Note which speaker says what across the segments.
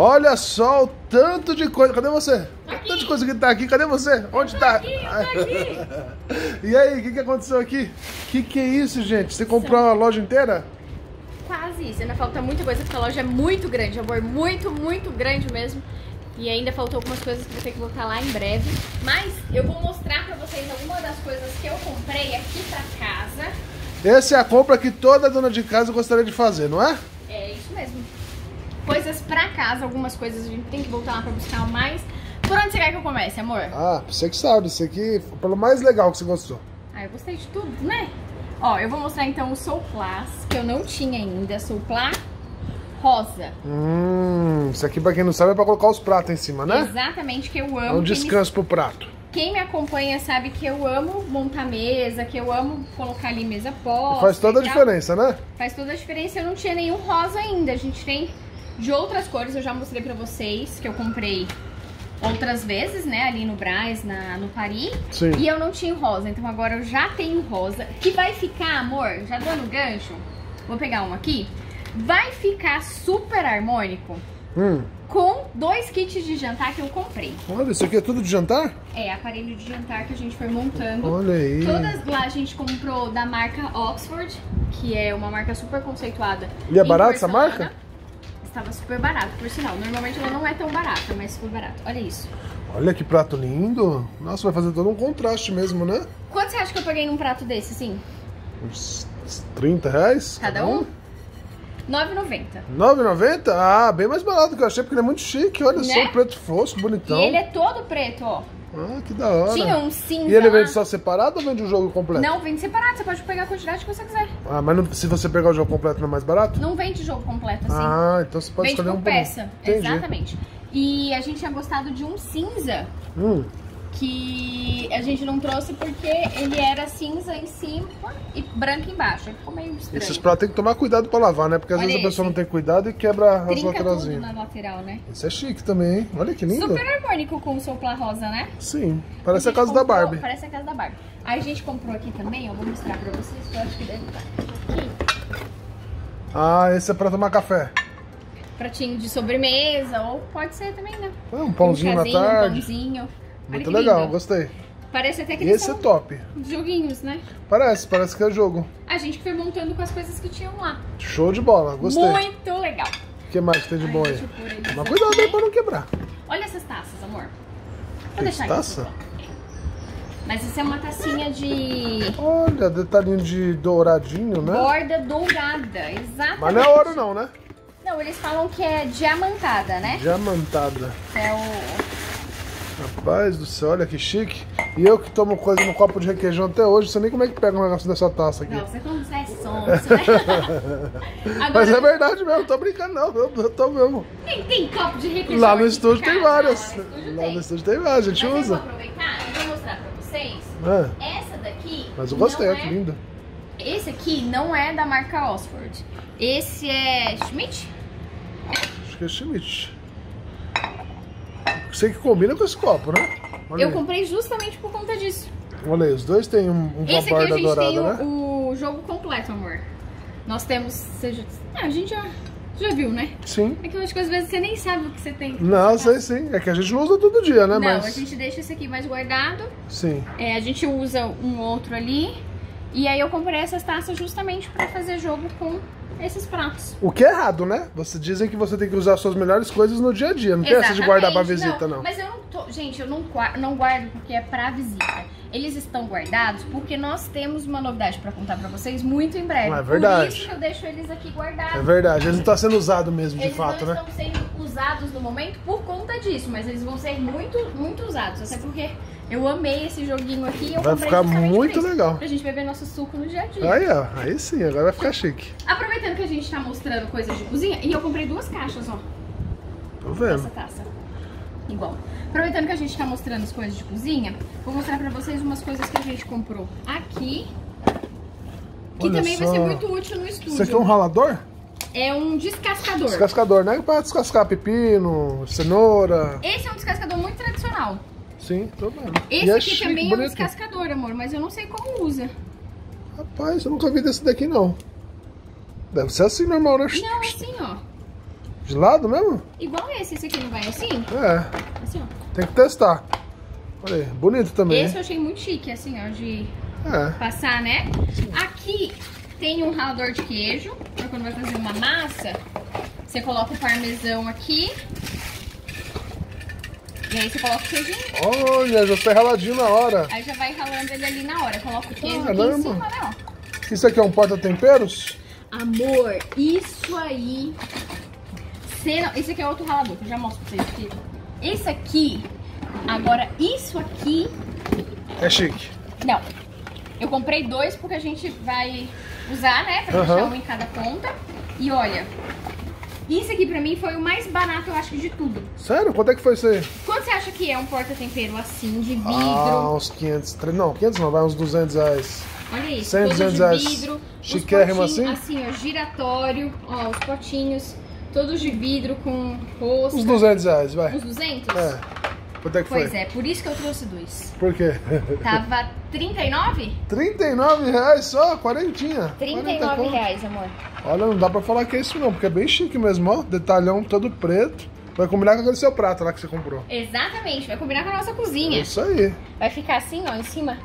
Speaker 1: Olha só o tanto de coisa. Cadê você? Aqui. Tanto de coisa que tá aqui. Cadê você? Onde
Speaker 2: eu
Speaker 1: tá?
Speaker 2: Aqui, aqui.
Speaker 1: e aí, o que, que aconteceu aqui? O que, que é isso, gente? Você comprou a loja inteira?
Speaker 2: Quase isso. Ainda falta muita coisa, porque a loja é muito grande, amor. Muito, muito grande mesmo. E ainda faltou algumas coisas que vou ter que voltar lá em breve. Mas eu vou mostrar pra vocês algumas das coisas que eu comprei aqui pra casa.
Speaker 1: Essa é a compra que toda dona de casa gostaria de fazer, não é?
Speaker 2: É. Coisas pra casa, algumas coisas a gente tem que voltar lá pra buscar mais. Por onde você quer que eu comece, amor?
Speaker 1: Ah, você que sabe, isso aqui foi pelo mais legal que você gostou.
Speaker 2: Ah, eu gostei de tudo, né? Ó, eu vou mostrar então o Soul Plus, que eu não tinha ainda. Soul Plus rosa.
Speaker 1: Hum, isso aqui pra quem não sabe é pra colocar os pratos em cima, né?
Speaker 2: Exatamente, que eu amo.
Speaker 1: É um descanso me... pro prato.
Speaker 2: Quem me acompanha sabe que eu amo montar mesa, que eu amo colocar ali mesa posta.
Speaker 1: Faz toda a diferença, né?
Speaker 2: Faz toda a diferença. Eu não tinha nenhum rosa ainda. A gente tem de outras cores, eu já mostrei pra vocês, que eu comprei outras vezes, né, ali no Braz, na, no Paris.
Speaker 1: Sim.
Speaker 2: E eu não tinha rosa, então agora eu já tenho rosa. Que vai ficar, amor, já dando gancho, vou pegar um aqui. Vai ficar super harmônico.
Speaker 1: Hum
Speaker 2: com dois kits de jantar que eu comprei.
Speaker 1: Olha, isso aqui é tudo de jantar?
Speaker 2: É, aparelho de jantar que a gente foi montando.
Speaker 1: Olha aí.
Speaker 2: Todas lá a gente comprou da marca Oxford, que é uma marca super conceituada.
Speaker 1: E é barato essa marca?
Speaker 2: Estava super barato, por sinal. Normalmente ela não é tão barata, mas super barato. Olha isso.
Speaker 1: Olha que prato lindo. Nossa, vai fazer todo um contraste mesmo, né?
Speaker 2: Quanto você acha que eu paguei num prato desse, sim?
Speaker 1: Uns 30 reais?
Speaker 2: Cada, cada um? 9,90.
Speaker 1: 9,90? Ah, bem mais barato que eu achei, porque ele é muito chique. Olha né? só, preto fosco, bonitão.
Speaker 2: E ele é todo preto, ó.
Speaker 1: Ah, que da hora.
Speaker 2: Tinha um cinza
Speaker 1: E ele vende só separado ou vende o jogo completo?
Speaker 2: Não, vende separado. Você pode pegar a quantidade que você quiser.
Speaker 1: Ah, mas não, se você pegar o jogo completo não é mais barato?
Speaker 2: Não vende jogo completo assim.
Speaker 1: Ah, então você pode
Speaker 2: vende
Speaker 1: escolher
Speaker 2: por
Speaker 1: um
Speaker 2: peça. Exatamente. E a gente tinha gostado de um cinza.
Speaker 1: Hum
Speaker 2: que a gente não trouxe porque ele era cinza em cima e branco embaixo. Ficou meio estranho.
Speaker 1: Esses pratos tem que tomar cuidado pra lavar, né? Porque às Olha vezes a pessoa não tem cuidado e quebra Trinca as lateralzinhas.
Speaker 2: na lateral, né?
Speaker 1: Isso é chique também, hein? Olha que lindo.
Speaker 2: Super harmônico com o sopla rosa, né?
Speaker 1: Sim, parece a, a casa comprou, da Barbie.
Speaker 2: Parece a casa da Barbie. Aí a gente comprou aqui também, eu vou mostrar pra vocês, que eu acho que deve estar aqui.
Speaker 1: Ah, esse é pra tomar café.
Speaker 2: Pratinho de sobremesa, ou pode ser também, né?
Speaker 1: É, um pãozinho um chazinho, na tarde.
Speaker 2: Um pãozinho.
Speaker 1: Muito legal, lindo. gostei.
Speaker 2: Parece até que
Speaker 1: Esse é top.
Speaker 2: Joguinhos, né?
Speaker 1: Parece, parece que é jogo.
Speaker 2: A gente foi montando com as coisas que tinham lá.
Speaker 1: Show de bola, gostei.
Speaker 2: Muito legal.
Speaker 1: O que mais tem de Ai, bom aí? Mas cuidado aí pra não quebrar.
Speaker 2: Olha essas taças, amor. Vou deixar taça? aqui. Mas isso é uma tacinha de...
Speaker 1: Olha, detalhinho de douradinho, né?
Speaker 2: Borda dourada, exatamente.
Speaker 1: Mas não é ouro não, né?
Speaker 2: Não, eles falam que é diamantada, né?
Speaker 1: Diamantada.
Speaker 2: É o...
Speaker 1: Rapaz do céu, olha que chique. E eu que tomo coisa no copo de requeijão até hoje, não sei nem como é que pega um negócio dessa taça aqui.
Speaker 2: Não, você como você é sonso, né?
Speaker 1: Agora... Mas é verdade mesmo, tô brincando não, eu, eu tô mesmo.
Speaker 2: Tem, tem copo de requeijão
Speaker 1: Lá no estúdio tem várias.
Speaker 2: Lá no estúdio
Speaker 1: Lá
Speaker 2: tem,
Speaker 1: no estúdio tem várias, a gente
Speaker 2: Mas
Speaker 1: usa.
Speaker 2: eu vou aproveitar e vou mostrar pra vocês.
Speaker 1: É.
Speaker 2: Essa daqui...
Speaker 1: Mas eu gostei,
Speaker 2: é...
Speaker 1: que linda.
Speaker 2: Esse aqui não é da marca Oxford. Esse é Schmidt?
Speaker 1: Acho que é Schmidt. Sei que combina com esse copo, né?
Speaker 2: Olha eu aí. comprei justamente por conta disso.
Speaker 1: Olha aí, os dois têm um, um
Speaker 2: Esse aqui a
Speaker 1: dourada,
Speaker 2: tem
Speaker 1: né?
Speaker 2: o, jogo completo, amor. Nós temos... Seja, ah, a gente já, já viu, né?
Speaker 1: Sim.
Speaker 2: É que eu acho que às vezes você nem sabe o que você tem.
Speaker 1: Não, sei sim. É que a gente não usa todo dia, né?
Speaker 2: Não,
Speaker 1: Mas...
Speaker 2: a gente deixa esse aqui mais guardado.
Speaker 1: Sim.
Speaker 2: É, a gente usa um outro ali. E aí eu comprei essas taças justamente pra fazer jogo com esses pratos.
Speaker 1: O que é errado, né? Você dizem que você tem que usar suas melhores coisas no dia a dia. Não
Speaker 2: Exatamente.
Speaker 1: tem essa de guardar pra visita, não.
Speaker 2: não. Mas eu não tô. Gente, eu não, não guardo porque é pra visita. Eles estão guardados porque nós temos uma novidade pra contar pra vocês muito em breve.
Speaker 1: É verdade.
Speaker 2: Por isso que eu deixo eles aqui guardados.
Speaker 1: É verdade. Eles não estão sendo usados mesmo,
Speaker 2: eles
Speaker 1: de fato, né?
Speaker 2: Eles não estão sendo usados no momento por conta disso, mas eles vão ser muito, muito usados. Até porque eu amei esse joguinho aqui. Eu
Speaker 1: vai ficar muito legal.
Speaker 2: Pra gente beber nosso suco no dia a dia.
Speaker 1: Aí, ó. Aí sim, agora vai ficar chique.
Speaker 2: Aproveitando que a gente tá mostrando coisas de cozinha, e eu comprei duas caixas, ó.
Speaker 1: Tô vendo.
Speaker 2: Essa taça. Igual. Aproveitando que a gente tá mostrando as coisas de cozinha, vou mostrar pra vocês umas coisas que a gente comprou aqui. Que
Speaker 1: Olha
Speaker 2: também
Speaker 1: só.
Speaker 2: vai ser muito útil no estúdio.
Speaker 1: Isso aqui é um ralador?
Speaker 2: É um descascador.
Speaker 1: Descascador, né? Pra descascar pepino, cenoura.
Speaker 2: Esse é um descascador muito tradicional.
Speaker 1: Sim, tô vendo.
Speaker 2: Esse
Speaker 1: é
Speaker 2: aqui
Speaker 1: chique,
Speaker 2: também
Speaker 1: bonito.
Speaker 2: é um descascador, amor, mas eu não sei como usa.
Speaker 1: Rapaz, eu nunca vi desse daqui, não. Deve ser assim normal, né?
Speaker 2: Não, assim, ó.
Speaker 1: De lado mesmo?
Speaker 2: Igual esse, esse aqui não vai assim?
Speaker 1: É,
Speaker 2: Assim, ó.
Speaker 1: tem que testar. Olha aí, bonito também.
Speaker 2: Esse eu achei muito chique, assim, ó, de
Speaker 1: É.
Speaker 2: passar, né? Aqui tem um ralador de queijo, pra quando vai fazer uma massa, você coloca o parmesão aqui. E aí você coloca o queijinho,
Speaker 1: Olha, já sai raladinho na hora.
Speaker 2: aí já vai ralando ele ali na hora. Coloca o queijo aqui
Speaker 1: Caramba.
Speaker 2: em cima, né, ó.
Speaker 1: Isso aqui é um porta-temperos?
Speaker 2: Amor, isso aí. Não- Esse aqui é outro ralador, que eu já mostro pra vocês aqui. Esse aqui, agora isso aqui.
Speaker 1: É chique.
Speaker 2: Não. Eu comprei dois porque a gente vai usar, né? Pra
Speaker 1: Aham.
Speaker 2: deixar um em cada ponta. E olha, isso aqui pra mim foi o mais barato, eu acho de tudo.
Speaker 1: Sério? Quanto é que foi isso aí?
Speaker 2: Quanto você acha que é um porta-tempero assim, de vidro?
Speaker 1: Ah, uns 500. tre- Não, 500 não, vai uns 200 reais.
Speaker 2: Olha isso,
Speaker 1: 100,
Speaker 2: todo
Speaker 1: 200
Speaker 2: de
Speaker 1: reais.
Speaker 2: vidro.
Speaker 1: Chiquérrimo assim?
Speaker 2: Assim, ó, giratório. Ó, os potinhos, todos de vidro com rosto.
Speaker 1: Uns 200 reais, vai.
Speaker 2: Uns 200?
Speaker 1: É. Quanto é que
Speaker 2: Pois
Speaker 1: foi?
Speaker 2: é, por isso que eu trouxe dois.
Speaker 1: Por quê?
Speaker 2: Tava 39?
Speaker 1: 39 reais só, quarentinha.
Speaker 2: 39
Speaker 1: 40 conto.
Speaker 2: reais, amor.
Speaker 1: Olha, não dá pra falar que é isso não, porque é bem chique mesmo, ó. Detalhão todo preto. Vai combinar com aquele seu prato lá que você comprou.
Speaker 2: Exatamente, vai combinar com a nossa
Speaker 1: É
Speaker 2: cozinha.
Speaker 1: isso aí.
Speaker 2: Vai ficar assim, ó, em cima.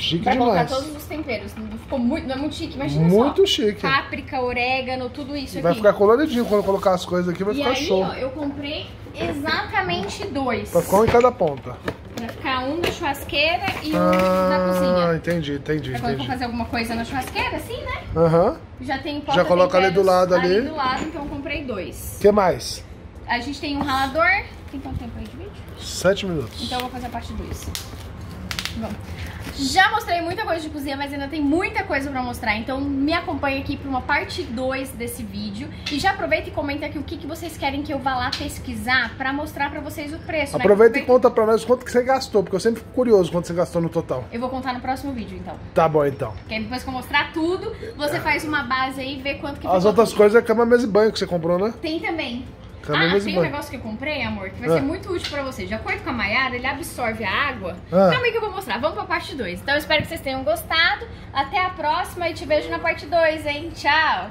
Speaker 1: Chique
Speaker 2: Pra colocar
Speaker 1: demais.
Speaker 2: todos os temperos. Ficou muito, não é muito chique, imagina
Speaker 1: Muito
Speaker 2: só.
Speaker 1: chique.
Speaker 2: Páprica, orégano, tudo isso
Speaker 1: Vai
Speaker 2: aqui.
Speaker 1: ficar coloridinho quando colocar as coisas aqui, vai
Speaker 2: e
Speaker 1: ficar
Speaker 2: aí,
Speaker 1: show.
Speaker 2: ó, eu comprei exatamente dois.
Speaker 1: Pra ficar um em cada ponta.
Speaker 2: Pra ficar um na churrasqueira e um
Speaker 1: Ah,
Speaker 2: na cozinha.
Speaker 1: entendi, entendi,
Speaker 2: Pra quando for fazer alguma coisa na churrasqueira, assim, né?
Speaker 1: Aham.
Speaker 2: Já tem
Speaker 1: Já coloca ali do lado ali.
Speaker 2: ali do lado, então eu comprei dois.
Speaker 1: O que mais?
Speaker 2: A gente tem um ralador. Tem quanto tempo aí de vídeo?
Speaker 1: Sete minutos.
Speaker 2: Então eu vou fazer a parte 2. Bom, já mostrei muita coisa de cozinha, mas ainda tem muita coisa pra mostrar. Então me acompanha aqui pra uma parte 2 desse vídeo. E já aproveita e comenta aqui o que, que vocês querem que eu vá lá pesquisar pra mostrar pra vocês o preço. né?
Speaker 1: Aproveita e conta pra nós quanto que você gastou, porque eu sempre fico curioso quanto você gastou no total.
Speaker 2: Eu vou contar no próximo vídeo, então.
Speaker 1: Tá bom, então.
Speaker 2: Que aí depois que eu mostrar tudo, você faz uma base aí vê quanto que
Speaker 1: As
Speaker 2: ficou
Speaker 1: outras
Speaker 2: tudo.
Speaker 1: coisas é cama, mesa e banho que você comprou, né?
Speaker 2: Tem também. Ah,
Speaker 1: mesa
Speaker 2: tem
Speaker 1: e
Speaker 2: um
Speaker 1: banho.
Speaker 2: negócio que eu comprei, amor, que vai
Speaker 1: Ah.
Speaker 2: ser muito útil pra você. De acordo com a Mayara, ele absorve a água.
Speaker 1: Ah.
Speaker 2: Calma aí que eu vou mostrar. Vamos pra parte 2. Então eu espero que vocês tenham gostado. Até a próxima e te vejo na parte 2, hein? Tchau!